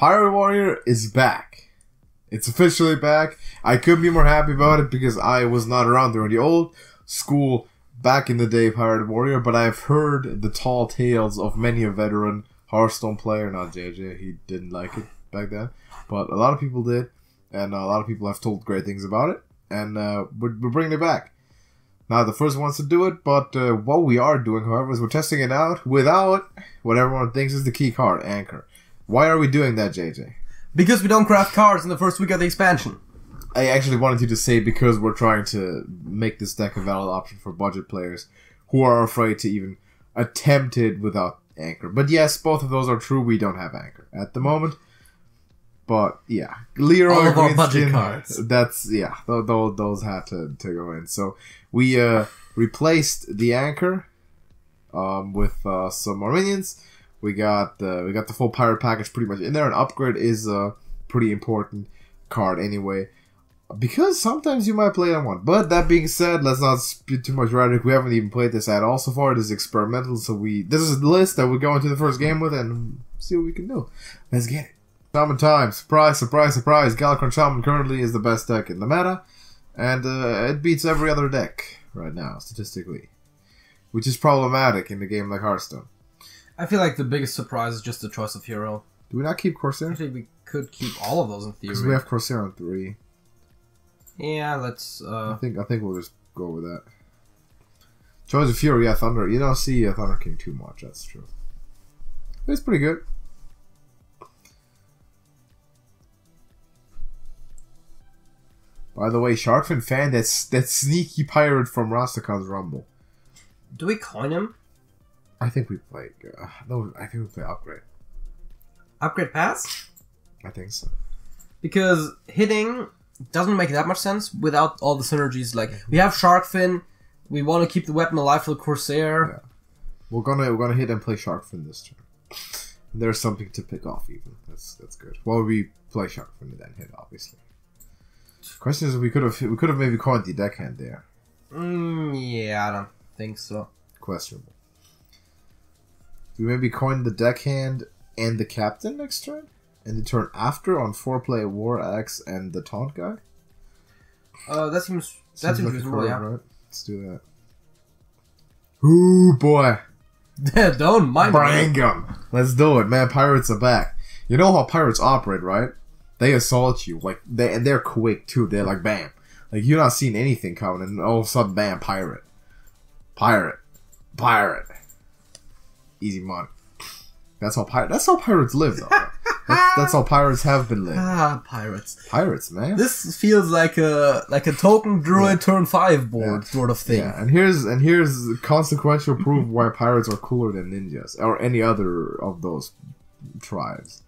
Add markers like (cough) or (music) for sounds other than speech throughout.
Pirate Warrior is back. It's officially back. I couldn't be more happy about it because I was not around during the old school back in the day Pirate Warrior, but I've heard the tall tales of many a veteran Hearthstone player, not JJ, he didn't like it back then, but a lot of people did, and a lot of people have told great things about it, and uh, we're, we're bringing it back. Not the first ones to do it, but uh, what we are doing, however, is we're testing it out without what everyone thinks is the key card, Ancharrr. Why are we doing that, JJ? Because we don't craft cards in the first week of the expansion. I actually wanted you to say because we're trying to make this deck a valid option for budget players who are afraid to even attempt it without Ancharrr. But yes, both of those are true. We don't have Ancharrr at the moment. But yeah, Leroy All of our budget Greenskin, cards. That's yeah, those, those, those had to, to go in. So we uh, replaced the Ancharrr um, with uh, some more minions. We got uh, we got the full pirate package pretty much in there. An upgrade is a pretty important card anyway because sometimes you might play on one. But that being said, let's not speak too much rhetoric. We haven't even played this at all so far. It is experimental, so we this is the list that we go into the first game with and see what we can do. Let's get it. Shaman time, surprise, surprise, surprise. Galakrond Shaman currently is the best deck in the meta, and uh, it beats every other deck right now statistically, which is problematic in a game like Hearthstone. I feel like the biggest surprise is just the choice of hero. Do we not keep Corsair? Actually, we could keep all of those in theory. Because we have Corsair on three. Yeah, let's. I uh think I think we'll just go with that. Choice of Fury, yeah, Thunder. You don't see uh, Thunder King too much. That's true. It's pretty good. By the way, Sharkfin fan, that's that sneaky pirate from Rastakhan's Rumble. Do we coin him? I think we play. Uh, no, I think we play Upgrade. Upgrade pass? I think so. Because hitting doesn't make that much sense without all the synergies. Like we have shark fin, we want to keep the weapon alive for the Corsair. Yeah. We're gonna we're gonna hit and play shark fin this turn. There's something to pick off even. That's that's good. Well, we play Sharkfin and then hit obviously. Question is, we could have we could have maybe coined the deckhand there. Mm, yeah, I don't think so. Questionable. We maybe coin the deckhand and the captain next turn, and the turn after on four play War Axe and the taunt guy? Uh, that seems that Seems seems like reasonable. Yeah. right? Let's do that. Ooh boy. (laughs) don't mind. Bring 'em. Let's do it, man. Pirates are back. You know how pirates operate, right? They assault you, like they and they're quick too. They're like bam, like you're not seeing anything coming, and all of a sudden, bam, pirate, pirate, pirate, easy money. That's how pirate. That's how pirates live, though. that's, that's how pirates have been living. Ah, pirates. Pirates, man. This feels like a like a token druid turn five board sort of thing. Yeah, and here's and here's consequential proof why pirates are cooler than ninjas or any other of those tribes,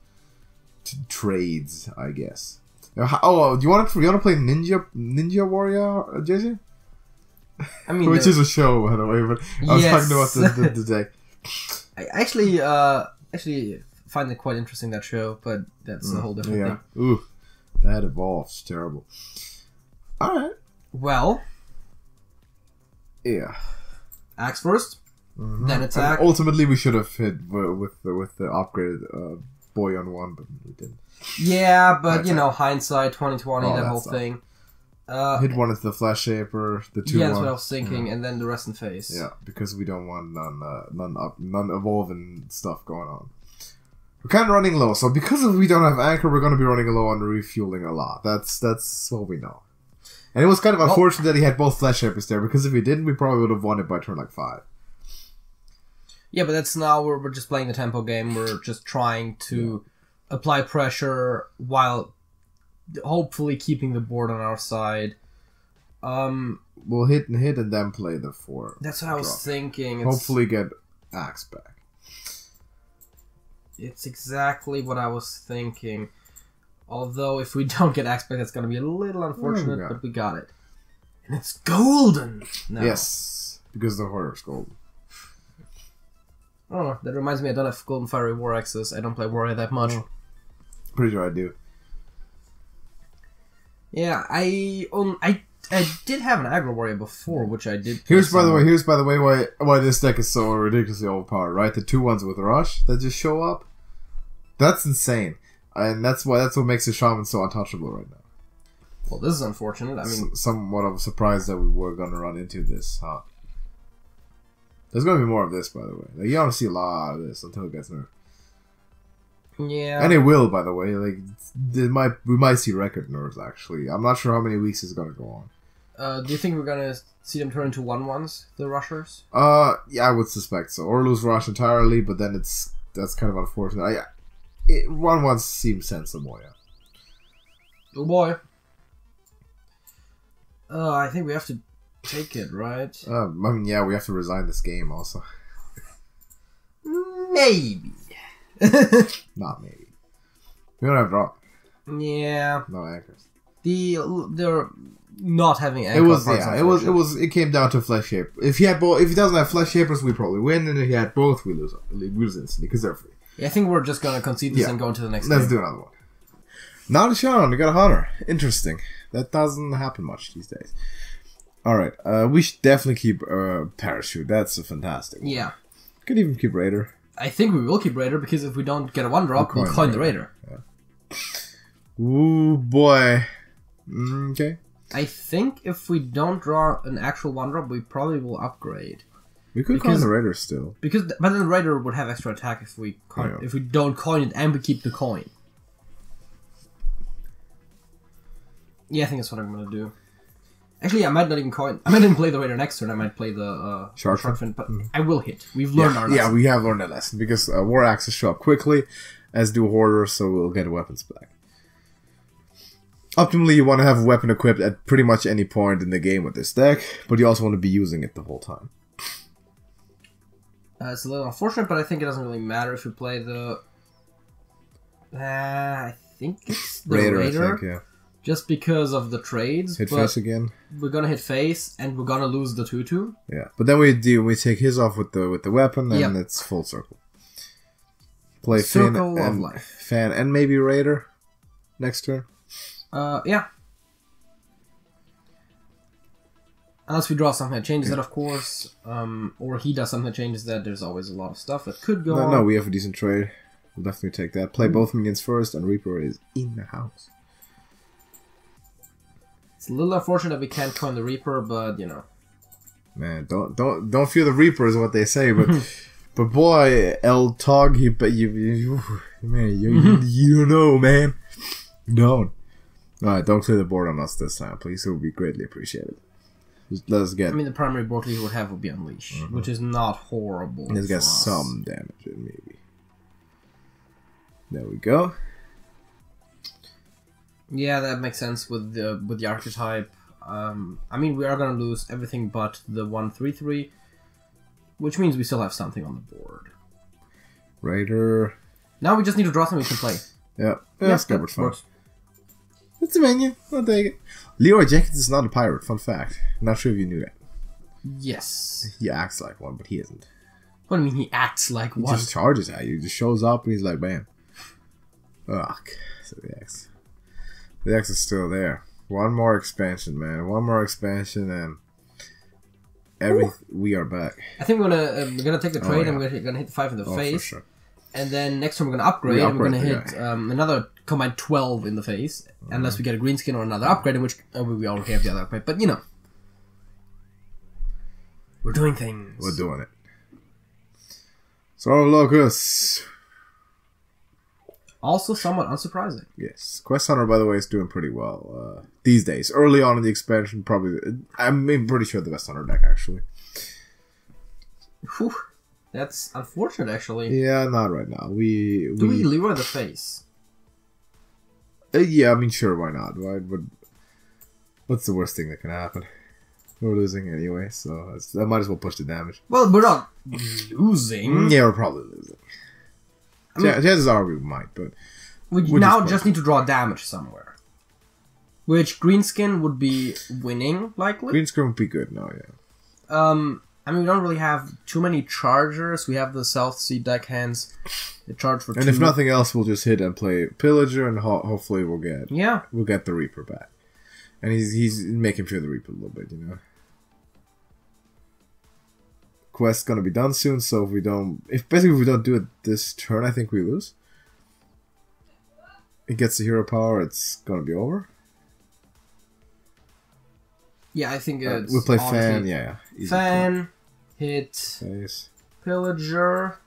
T- trades, I guess. Oh, do you want to you want to play Ninja Ninja Warrior, uh, JJ? I mean, Which the- is a show, by the way. But I was Yes. talking about the, the, the deck. I actually uh actually find it quite interesting that show, but that's a whole different Yeah. thing. Ooh, that evolves terrible. All right. Well, Yeah. axe first, Mhm. then attack. And ultimately, we should have hit with the with the upgraded uh, boy on one, but we didn't. Yeah, but you know, hindsight, twenty twenty, Oh, that whole thing. Uh, hit one into the flash shaper, the two yeah, that's one. what I was thinking, and then the rest in face. Yeah, because we don't want none uh, none up none evolving stuff going on. We're kind of running low, so because of we don't have Ancharrr, we're going to be running low on refueling a lot. That's that's what we know. And it was kind of Well- unfortunate that he had both flash shapers there because if he didn't, we probably would have won it by turn like five. Yeah, but that's now we're, we're just playing the tempo game. We're just trying to apply pressure while hopefully keeping the board on our side. Um, We'll hit and hit and then play the four. that's what I was thinking. It's, Hopefully, get axe back. it's exactly what I was thinking. Although if we (laughs) don't get axe back, that's going to be a little unfortunate, got but we got it, and it's golden. Now. Yes, because the horror's gold. Oh. That reminds me, I don't have golden fiery war axes. I don't play warrior that much. Oh. Pretty sure I do. Yeah, I own. I I did have an aggro warrior before, which I did. Here's by the way, here's by the way why why this deck is so ridiculously overpowered, right? The two ones with rush that just show up. That's insane. and that's why that's what makes the shaman so untouchable right now. Well, this is unfortunate. I mean, S- somewhat of a surprise that we were gonna run into this, huh? There's gonna be more of this, by the way. Like, you don't see a lot of this until it gets nerfed, yeah. and it will, by the way. Like, it might we might see record nerfs. Actually, I'm not sure how many weeks it's gonna go on. Uh, do you think we're gonna see them turn into one ones, the rushers? Uh, yeah, I would suspect so, or lose rush entirely. But then it's that's kind of unfortunate. I, it, one one seems sensible, yeah. Oh boy. Uh, I think we have to take it, right? Um, I mean, yeah, we have to resign this game also. (laughs) Maybe. (laughs) Not maybe. We don't have draw. yeah. No Ancharrrs. The they're not having It was yeah. It was it was it came down to flesh shape. If he had both, if he doesn't have flesh shapers, we probably win. And if he had both, we lose. We lose instantly because they're free. Yeah, I think we're just gonna concede this Yeah. and go into the next Let's game. do another one. Not a Sharon. We got a hunter. Interesting. That doesn't happen much these days. All right. Uh, we should definitely keep uh, parachute. That's a fantastic. One. Yeah. Could even keep raider. I think we will keep Raider because if we don't get a one drop, We'll we'll coin coin the Raider. Ooh boy. Mm, okay. I think if we don't draw an actual one drop, we probably will upgrade. We could Because- coin the raider still. Because but then the Raider would have extra attack if we coin, Yeah. if we don't coin it and we keep the coin. Yeah, I think that's what I'm gonna do. Actually, I might not even coin. I might even play the Raider next turn. I might play the uh, Shark fin, but I will hit. We've learned our Mm-hmm. Yeah, we have learned that lesson because uh, war axes show up quickly, as do hoarders, so we'll get weapons back. Optimally, you want to have a weapon equipped at pretty much any point in the game with this deck, but you also want to be using it the whole time. Uh, it's a little unfortunate, but I think it doesn't really matter if you play the. Uh, I think it's the Raider, Raider, I think, yeah. Just because of the trades. Hit face again. we're gonna hit face, and we're gonna lose the tutu. Yeah, but then we do we take his off with the with the weapon, and Yep. it's full circle. Play Circle of and life. Fan and maybe Raider next turn. Uh, yeah. Unless we draw something that changes that, of course, um, or he does something that changes that. There's always a lot of stuff that could go No, on. no, we have a decent trade. We'll definitely take that. Play both minions first, and Reaper is in the house. It's a little unfortunate that we can't coin the Reaper, but you know. Man, don't don't don't fear the Reaper is what they say, but (laughs) but boy, El Tog, you but you, you man, you, you mhm. you don't know, man. Don't. All right, don't clear the board on us this time, please. It would be greatly appreciated. Just let us get I mean, the primary board we would have would be Unleash, mm-hmm. which is not horrible. let's get us. some damage maybe. There we go. Yeah, that makes sense with the with the archetype. Um, I mean, we are gonna lose everything but the one three three, which means we still have something on the board. Raider. Now we just need to draw something we can play. Yeah, yeah, Yeah, that's that good. fun. works. It's a menu. I'll take it. Leroy Jenkins is not a pirate. Fun fact. Not sure if you knew that. Yes. He acts like one, but he isn't. What do you mean he acts like He one? just charges at you. He just shows up and he's like, bam. Ugh. So the X. The X is still there. One more expansion, man. One more expansion and every we are back. I think we're gonna uh, we're gonna take the Oh, trade yeah. and we're gonna, gonna hit the five in the Oh, for face, sure. and then next time we're gonna upgrade We and we're gonna hit um, another combined twelve in the face, Mm-hmm. unless we get a green skin or another upgrade, in which uh, we already have the other upgrade. But you know, we're doing things. We're doing it. So Locus. Also, somewhat unsurprising. Yes. Quest Hunter, by the way, is doing pretty well uh, these days. Early on in the expansion, probably. I'm pretty sure the best hunter deck, actually. Whew. That's unfortunate, actually. Yeah, not right now. We. Do we we Leroy the face? Uh, yeah, I mean, sure, why not? Why would? What's the worst thing that can happen? We're losing anyway, so I might as well push the damage. Well, we're not losing. Yeah, we're probably losing. I mean- Ch- chances are we might, but We now just need to draw damage somewhere. Which Greenskin would be winning, likely. Greenskin would be good now. Yeah, Um, I mean, we don't really have too many chargers. We have the South Sea deckhands. They charge for and two. if nothing else, we'll just hit and play pillager, and ho- hopefully we'll get yeah, we'll get the reaper back. And he's he's making fear the reaper a little bit, you know. Quest's gonna be done soon, so if we don't, if basically if we don't do it this turn, I think we lose. It gets the hero power, it's gonna be over. Yeah, I think Uh, it's we play fan, yeah, yeah. Fan, hit, Face. pillager.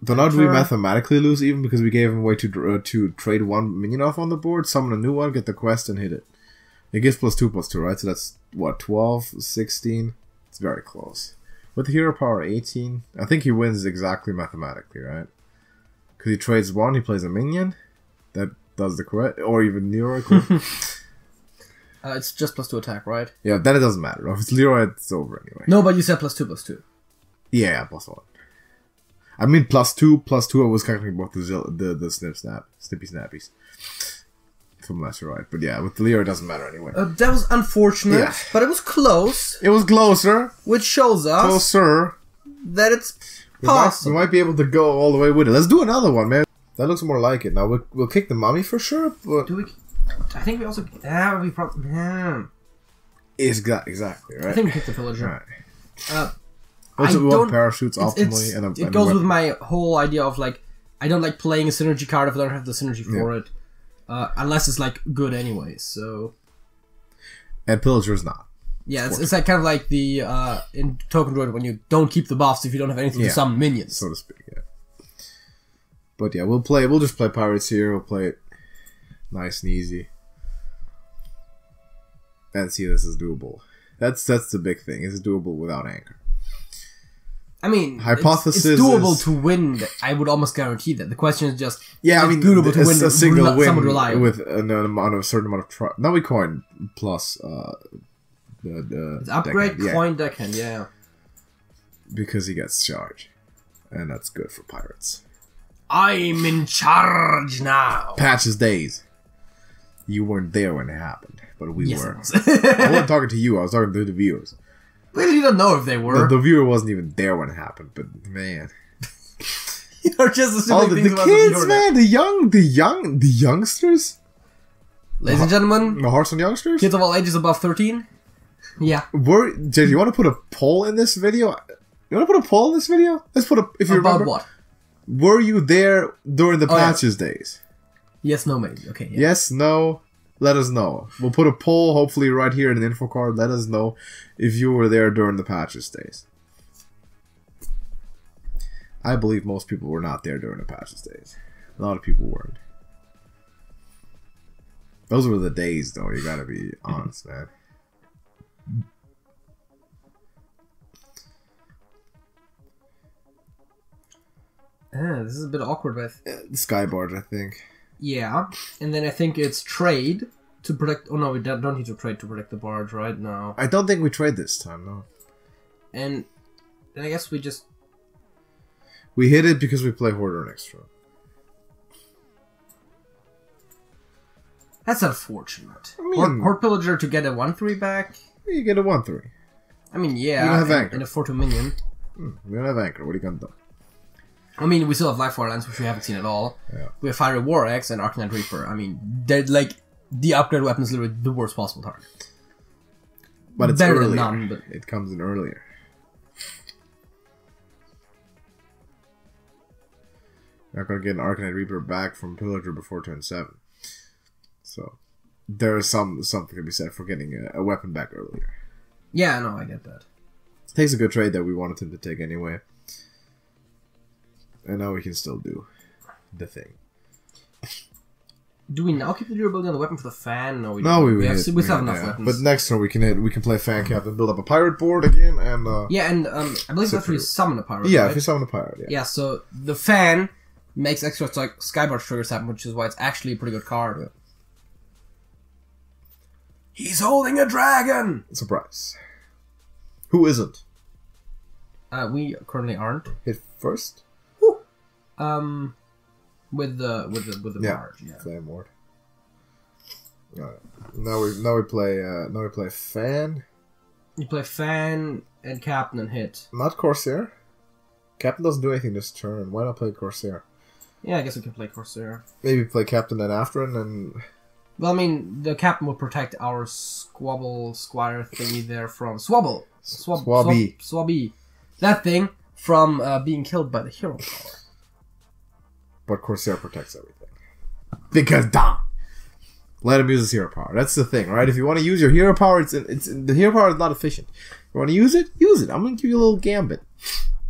Though now do we mathematically lose even because we gave him way to uh, to trade one minion off on the board, summon a new one, get the quest, and hit it. It gives plus two plus two, right? So that's what 12, 16? It's very close. With hero power 18, I think he wins exactly mathematically, right? Because he trades one, he plays a minion that does the quest, or even Leroy. (laughs) Uh, it's just plus two attack, right? yeah, then it doesn't matter. If it's Leroy, it's over anyway. No, but you said plus two, plus two. Yeah, yeah, plus one. I mean, plus two, plus two. I was counting both the the the snip snap, snippy snappies. If I'm not right, but yeah, with Leo, it doesn't matter anyway. Uh, that was unfortunate, Yeah. but it was close, It was closer, which shows us closer. that it's We might, we might be able to go all the way with it. Let's do another one, man. That looks more like it. Now we'll, we'll kick the mummy for sure, but Do we? I think we also. Yeah, we probably. Yeah. it's got exactly right? I think we picked the villager. Right. Uh, Also, I we don't- want parachutes optimally, it's- and a, it and goes with my whole idea of like I don't like playing a synergy card if I don't have the synergy for it, uh, unless it's like good anyway. So and pillager's not. yeah, it's, it's like kind of like the uh, in Token Druid when you don't keep the buffs if you don't have anything Yeah. to summon minions. so to speak. Yeah. But yeah, we'll play. We'll just play pirates here. We'll play it nice and easy, and see this is doable. That's that's the big thing. Is it doable without Ancharrr? I mean, Hypothesis It's, doable is- to win. I would almost guarantee that. The question is just Yeah, I mean, doable to it's win a single rel- win reliable. with an amount of a certain amount of try. Now we coin plus uh, the, the it's upgrade deckhand, yeah, coin deckhand. Yeah, because he gets charge, and that's good for pirates. I'm in charge now. Patches days. You weren't there when it happened, but we Yes, were. (laughs) I wasn't talking to you. I was talking to the viewers. We really don't know if they were. the viewer wasn't even there when it happened, but man, (laughs) You're just assuming all the, things the kids, viewer. man, the young, the young, the youngsters, Ladies and gentlemen, the hearts and youngsters. kids of all ages above 13. Yeah. Were Jay? Do you want to put a poll in this video? You want to put a poll in this video? Let's put a. If you About remember, what? were you there during the Oh, yeah. patches days? Yes, no, maybe. Okay. Yeah. Yes, no. Let us know. We'll put a poll, hopefully, right here in the info card. Let us know if you were there during the patches days. I believe most people were not there during the patches days. A lot of people weren't. Those were the days, though. You gotta be honest, man. Ah, this is a bit awkward, but Uh, Skybarge, I think. Yeah. And then I think it's trade to protect. Oh no, we don't don't need to trade to protect the barge right now. I don't think we trade this time, no. And then I guess we just. We hit it because we play Hoarder next round. That's unfortunate. I mean- Horde, Horde Pillager to get a 1 3 back. You get a 1 3. I mean, yeah. You don't have and, Ancharrr. and a 4 2 minion. Hmm, we don't have Ancharrr. What are you gonna do? I mean, we still have Life Lens, which we haven't seen at all. Yeah. We have Fiery War Axe and Arcanite Reaper. I mean, they're like. The upgrade weapon is literally the worst possible target. But it's Better earlier. than none, but- It comes in earlier. Not gonna get an Arcanite Reaper back from Pillager before turn seven. So there is some something to be said for getting a, a weapon back earlier. Yeah, no, I get that. Takes a good trade that we wanted him to take anyway. And now we can still do the thing. Do we now keep the durability on the weapon for the fan? No, we No, don't. we, we, have, hit- we still have enough yeah. weapons. But next turn we can hit. We can play fan captain, build up a pirate board again, and uh, yeah, and um, I believe that's where you summon a pirate. yeah, right? if you summon a pirate, yeah. Yeah, so the fan makes extra like Skybarge triggers happen, which is why it's actually a pretty good card. Yeah. He's holding a dragon. Surprise. Who isn't? Uh, we currently aren't. Hit first? Um, with the with the with the Yeah. barge. Yeah. Flame Ward. Alright. Now we now we play uh now we play fan. You play fan and captain and hit. Not Corsair. Captain doesn't do anything this turn. Why not play Corsair? Yeah, I guess we can play Corsair. Maybe play Captain then after and then Well, I mean, the captain will protect our squabble squire thingy there from Swabble. Swab, Swabby. Swab, Swabby. That thing from uh, being killed by the hero power. But Corsair protects everything. because Don. Let him use his hero power. That's the thing, right? If you want to use your hero power, it's it's the hero power is not efficient. If you want to use it, use it. I'm gonna give you a little gambit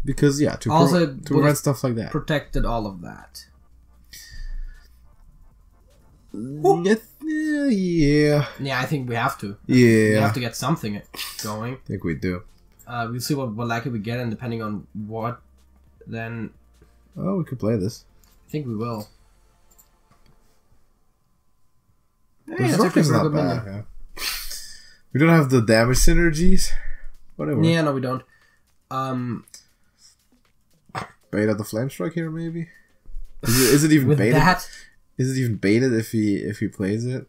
because yeah, to, Also, pro- to prevent stuff like that. Protected all of that. Yeah, yeah, Yeah, I think we have to. Yeah. We have to get something going. I think we do. Uh, we'll see what, what lucky we get, and depending on what, then Oh, we could play this. I think we will. Hey, This that's actually is a not bad. Yeah. We don't have the damage synergies. Whatever. Yeah, no, we don't. Um, Bait out the flame strike here, maybe. Is it, is it even baited? that, Is it even baited if he if he plays it?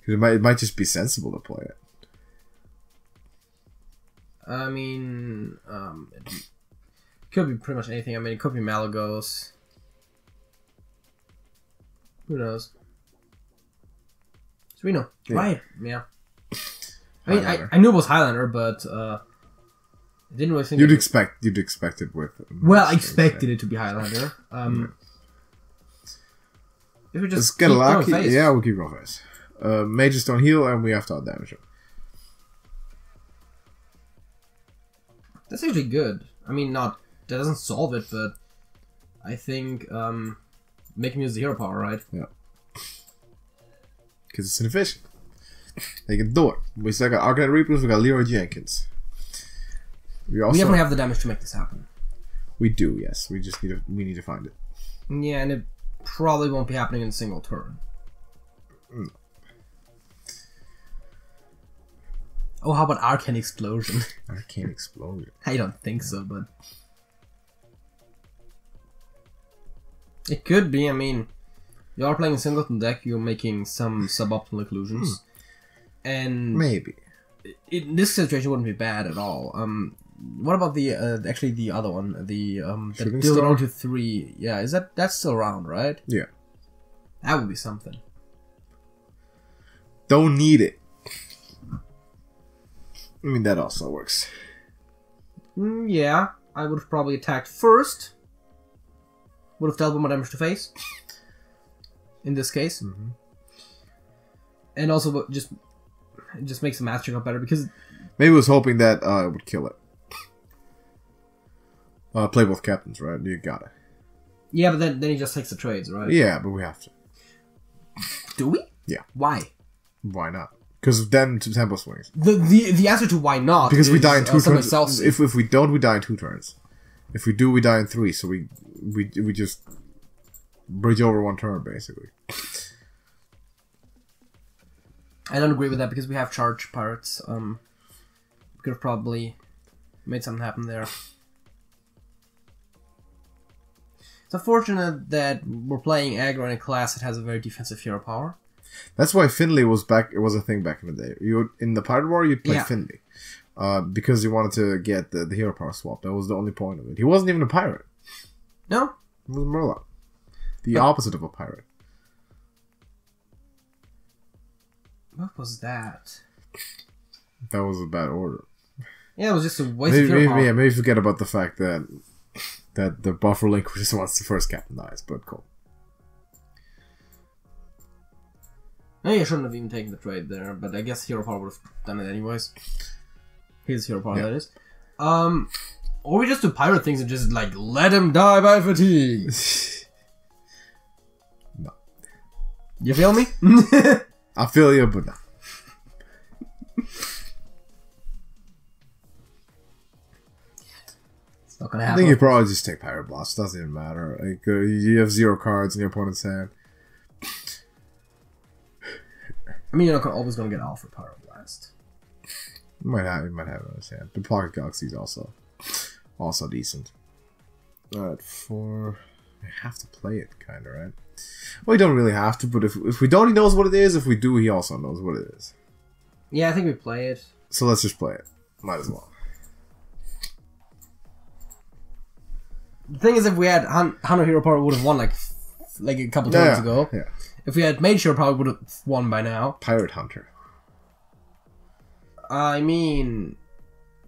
'Cause it might it might just be sensible to play it. I mean, um, it could be pretty much anything. I mean, it could be Malygos. Who knows? Sereno. Yeah. Right. Yeah. I mean, I, I knew it was Highlander, but uh, I didn't really think. You'd it- expect you'd expect it with. well, I expected it to be Highlander. (laughs) Um, if we just Let's get lucky. Yeah, we'll keep going face. Uh, mages don't heal, and we have to damage him. That's actually good. I mean, not that doesn't solve it, but I think um, make him use the hero power, right? Yeah. Because it's inefficient. They can do it. We still got Arcanite Reapers. We got Leroy Jenkins. We also we definitely have the damage to make this happen. we do yes. We just need to we need to find it. Yeah, and it probably won't be happening in a single turn. Mm. Oh, how about Arcane Explosion? (laughs) Arcane Explosion. I don't think so, but it could be. I mean, you are playing a singleton deck. You're making some suboptimal occlusions, and Maybe. in this situation wouldn't be bad at all. Um, what about the uh, actually the other one, the um, that deal to three? Yeah, is that that's still around, right? Yeah. That would be something. Don't need it. I mean that also works. Mm, yeah, I would have probably attacked first. Would have dealt my damage to face. In this case, Mhm. and also just it just makes the math check out better because Maybe was hoping that uh, it would kill it. Uh, play both captains, right? You got it. yeah, but then then he just takes the trades, right? Yeah, but we have to. Do we? Yeah. Why? Why not? Because then to tempo swings. The the the answer to why not Because we die in uh, two turns. If, if we don't, we die in two turns. If we do, we die in three. So we we we just bridge over one turn basically. I don't agree with that because we have charge pirates. Um, we could have probably made something happen there. It's unfortunate that we're playing aggro in a class that has a very defensive hero power. That's why Finley was back. It was a thing back in the day. You in the Pirate War, you'd play Yeah. Finley, uh, because he wanted to get the, the hero power swap. That was the only point of it. He wasn't even a pirate. No, He was a Murloc, the opposite of a pirate. what was that? That was a bad order. Yeah, it was just a waste Maybe, of maybe, power. yeah, maybe forget about the fact that that the buffer link (laughs) just wants the first captain dies, but cool. Maybe I shouldn't have even taken the trade there, but I guess hero power would have done it anyways. His hero power, Yeah. that is. Um, or we just do pirate things and just like let him die by fatigue. (laughs) No. You feel me? (laughs) I feel you, but no. it's not gonna I think you probably just take Pirate Blast. Doesn't even matter. Like, uh, you have zero cards in your opponent's hand. I mean, you're not always gonna get Alpha pirate Blast. Might have, you might have it in his hand. But Pocket Galaxy is also, also decent. Alright, four. We have to play it, kind of, right? Well, we don't really have to, but if if we don't, he knows what it is. If we do, he also knows what it is. Yeah, I think we play it. So let's just play it. Might as well. The thing is, if we had Han- Hano Hero Power, would have won like like a couple turns Yeah, ago. yeah. If we had Mage Hero Power, would have won by now. Pirate Hunter. I mean,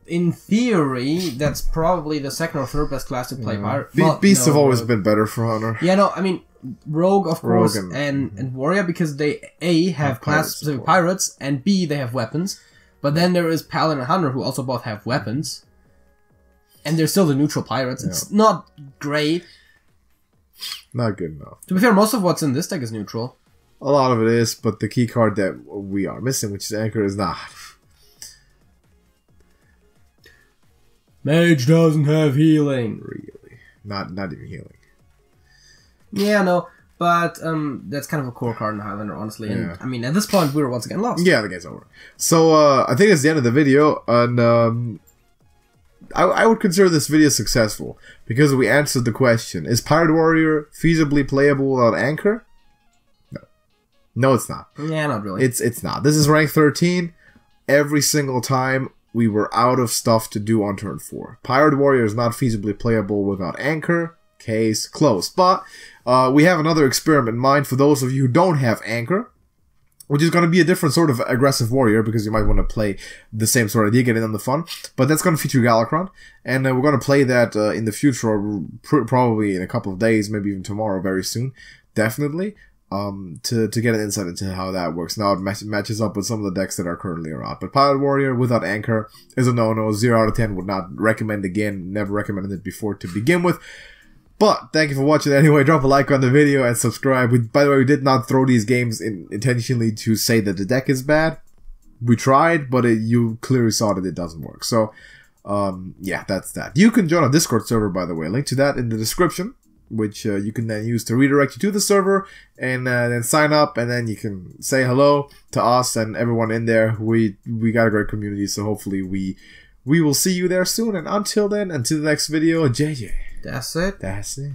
in theory, that's probably the second or third best class to play Pirate. Be- well, Beasts no, have always uh, been better for Hunter. Yeah, no, I mean, Rogue, of Rogue course, and- and, and Warrior because they A have class specific pirates and B they have weapons. But then there is Paladin and Hunter who also both have weapons. And they're still the neutral pirates. It's not great. Not good enough. To be fair, most of what's in this deck is neutral. A lot of it is, but the key card that we are missing, which is Ancharrr, is not. Mage doesn't have healing. Really. Not not even healing. Yeah, no, but um, that's kind of a core card in Highlander, honestly. And Yeah. I mean, at this point, we were once again lost. Yeah, the game's over. So uh, I think it's the end of the video, and um, I, I would consider this video successful because we answered the question: Is Pirate Warrior feasibly playable without Ancharrr? No, no, it's not. Yeah, not really. It's it's not. This is rank 13. Every single time we were out of stuff to do on turn 4. Pirate Warrior is not feasibly playable without Ancharrr. Case closed. But uh, we have another experiment in mind for those of you who don't have Ancharrr. Which is going to be a different sort of aggressive warrior because you might want to play the same sort of idea, get in on the fun. But that's going to feature Galakrond, and uh, we're going to play that uh, in the future, pr- probably in a couple of days, maybe even tomorrow, very soon, definitely um, to, to get an insight into how that works. Now it match- matches up with some of the decks that are currently around. But Pilot Warrior without Ancharrr is a no-no. 0 out of 10 would not recommend again. Never recommended it before to begin with. But thank you for watching anyway. Drop a like on the video and subscribe. We, by the way, we did not throw these games in intentionally to say that the deck is bad. We tried, but it, you clearly saw that it doesn't work. So, um, yeah, that's that. You can join our Discord server, by the way. Link to that in the description which uh, you can then use to redirect you to the server and uh, then sign up and then you can say hello to us and everyone in there. We we got a great community so hopefully we we will see you there soon. And until then until the next video jj That's it. that's it